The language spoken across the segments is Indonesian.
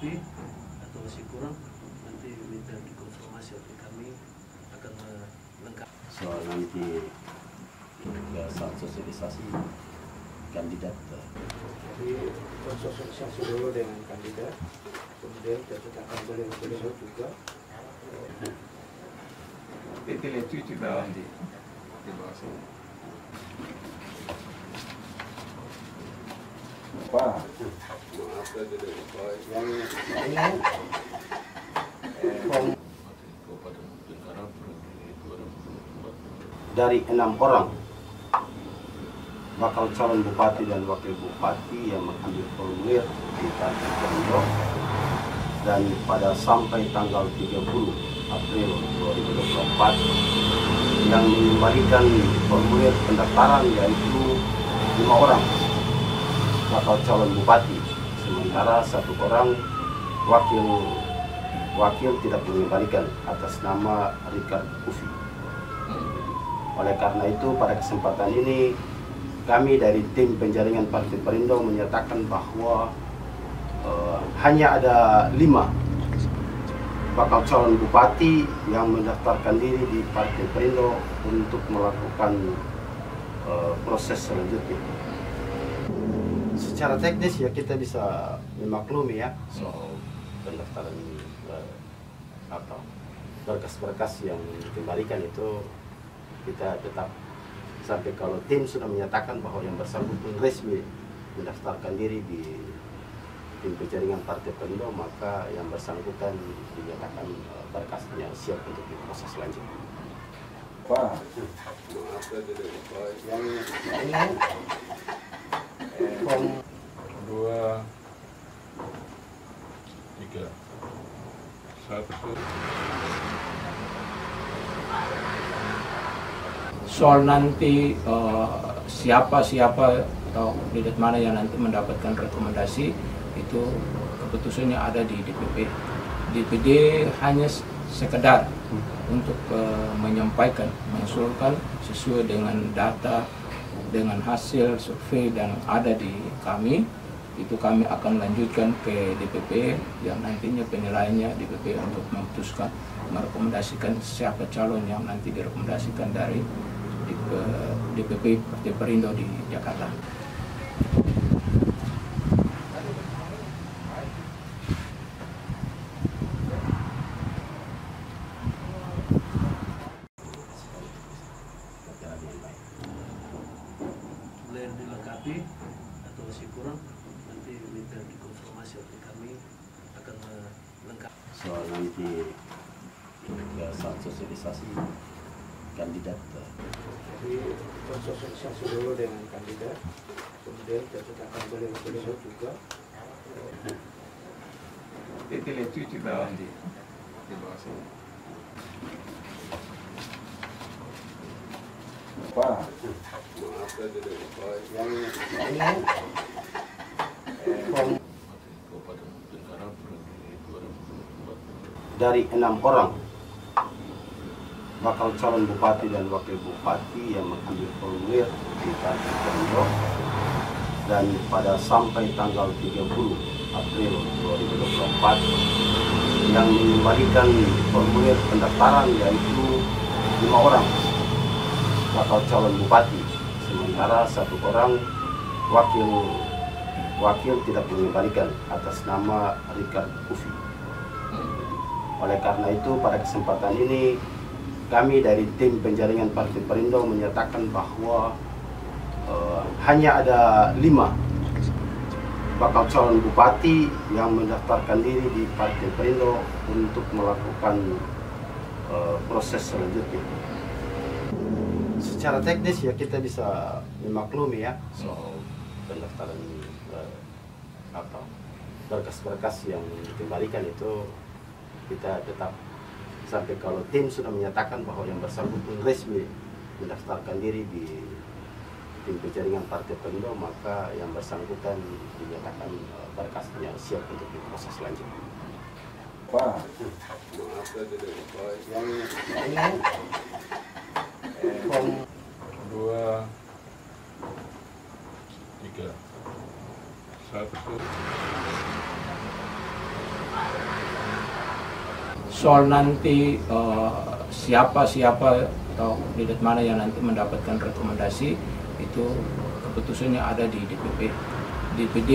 dilengkapi atau masih kurang nanti minta dikonfirmasi oleh kami akan melengkapi. Soal nanti ke saat sosialisasi kandidat. Jadi bersosialisasi dulu dengan kandidat, kemudian kita tetapkan beliau-beliau juga. Itu lucu di bawah di di dari enam orang bakal calon bupati dan wakil bupati yang mengambil formulir di Perindo dan pada sampai tanggal 30 April 2024 yang mengembalikan formulir pendaftaran yaitu lima orang bakal calon bupati sementara satu orang wakil wakil tidak mengembalikan atas nama Richard Ufi. Oleh karena itu pada kesempatan ini kami dari tim penjaringan Partai Perindo menyatakan bahwa eh, hanya ada lima bakal calon bupati yang mendaftarkan diri di Partai Perindo untuk melakukan eh, proses selanjutnya. Secara teknis ya kita bisa memaklumi ya. Soal pendaftaran eh, apa berkas-berkas yang dikembalikan itu kita tetap sampai kalau tim sudah menyatakan bahwa yang bersangkutan resmi mendaftarkan diri di tim penjaringan Partai Perindo maka yang bersangkutan dinyatakan eh, berkasnya siap untuk diproses selanjutnya. Pak. Yang ini form Dua, tiga, satu. soal nanti eh, siapa siapa atau kandidat mana yang nanti mendapatkan rekomendasi itu keputusannya ada di DPP. DPD hanya sekedar untuk eh, menyampaikan, mengusulkan sesuai dengan data, dengan hasil survei dan ada di kami itu kami akan lanjutkan ke DPP yang nantinya penilaiannya DPP untuk memutuskan merekomendasikan siapa calon yang nanti direkomendasikan dari DPP Partai Perindo di Jakarta. Berjalan dengan baik. boleh dilengkapi atau masih kurang nanti minta dikonfirmasi oleh kami akan melengkapi Soal nanti ke saat sosialisasi kandidat eh, Jadi bersosialisasi dulu dengan kandidat, kemudian kita tetapkan beliau-beliau juga. Itu lucu di bawah di di bawah sini. Pak Yang ini form Kabupaten Bengkara periode 2024 dari enam orang bakal calon bupati dan wakil bupati yang mengambil formulir di Perindo dan pada sampai tanggal 30 April 2024 yang mengembalikan formulir pendaftaran yaitu lima orang bakal calon bupati sementara satu orang wakil wakil tidak mengembalikan atas nama Richard Ufi. Oleh karena itu pada kesempatan ini kami dari tim penjaringan Partai Perindo menyatakan bahwa eh, hanya ada lima bakal calon bupati yang mendaftarkan diri di Partai Perindo untuk melakukan eh, proses selanjutnya. Secara teknis ya kita bisa memaklumi ya soal pendaftaran eh, apa berkas-berkas yang dikembalikan itu kita tetap sampai kalau tim sudah menyatakan bahwa yang bersangkutan resmi mendaftarkan diri di tim penjaringan Partai Perindo maka yang bersangkutan dinyatakan eh, berkasnya siap untuk diproses selanjutnya. Pak yang ini form Dua, tiga, satu. Soal nanti eh, siapa siapa atau kandidat mana yang nanti mendapatkan rekomendasi itu keputusannya ada di DPP. DPD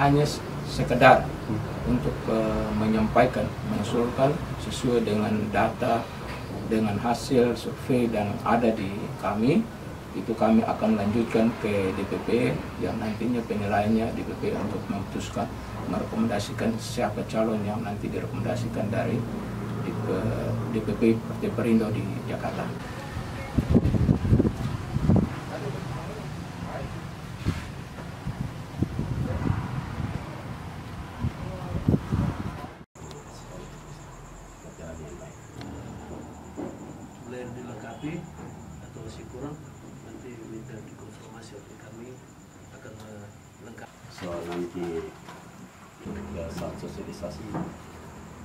hanya sekedar untuk eh, menyampaikan, mengusulkan sesuai dengan data, dengan hasil survei dan ada di kami itu kami akan lanjutkan ke DPP yang nantinya penilaiannya DPP untuk memutuskan merekomendasikan siapa calon yang nanti direkomendasikan dari DPP Partai Perindo di Jakarta. boleh dilengkapi atau masih kurang nanti minta dikonfirmasi oleh kami akan melengkapi soal nanti ya, saat sosialisasi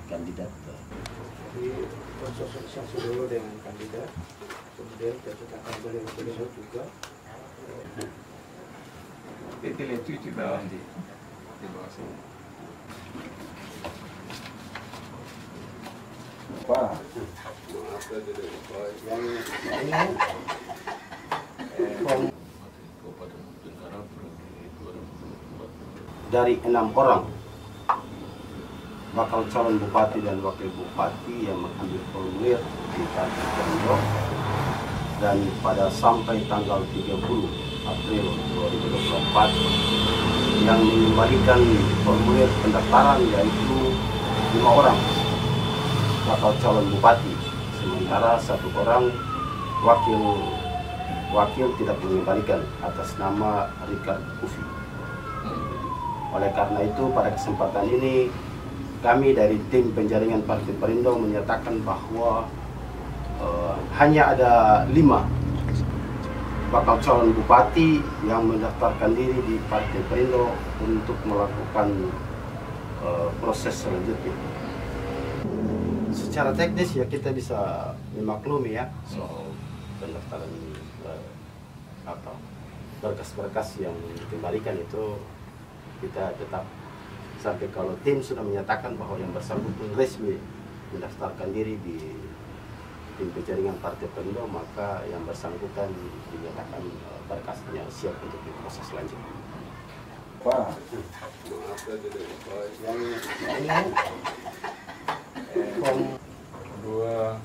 kandidat Jadi bersosialisasi dulu dengan kandidat, kemudian kecerdasan beliau-beliau juga. Di Tele7 di bawah. Di di bawah sini. Yang ini dari enam orang bakal calon bupati dan wakil bupati yang mengambil formulir di Perindo dan pada sampai tanggal 30 April 2024 yang mengembalikan formulir pendaftaran yaitu lima orang bakal calon bupati sementara satu orang wakil wakil tidak mengembalikan atas nama Richard Kufi. Oleh karena itu pada kesempatan ini kami dari tim penjaringan Partai Perindo menyatakan bahwa eh, hanya ada lima bakal calon bupati yang mendaftarkan diri di Partai Perindo untuk melakukan eh, proses selanjutnya. Secara teknis ya kita bisa memaklumi ya soal pendaftaran eh, apa berkas-berkas yang dikembalikan itu kita tetap sampai kalau tim sudah menyatakan bahwa yang bersangkutan resmi mendaftarkan diri di tim penjaringan Partai Perindo maka yang bersangkutan dinyatakan eh, berkasnya siap untuk diproses selanjutnya. Wah. Yang ini dua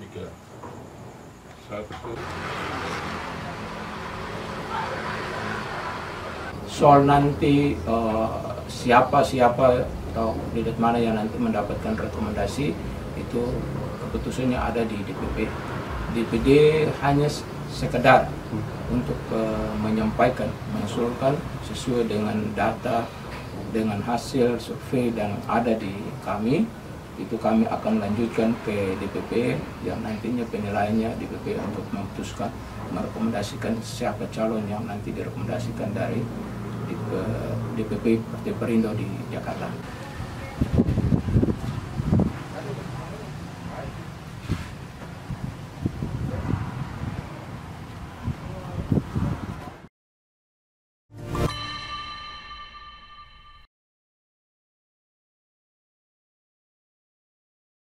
tiga satu soal nanti eh, siapa siapa atau kandidat mana yang nanti mendapatkan rekomendasi itu keputusannya ada di DPP. DPD hanya sekedar untuk eh, menyampaikan, mengusulkan sesuai dengan data, dengan hasil survei dan ada di kami itu kami akan lanjutkan ke DPP yang nantinya penilaiannya DPP untuk memutuskan merekomendasikan siapa calon yang nanti direkomendasikan dari DPP Partai Perindo di Jakarta.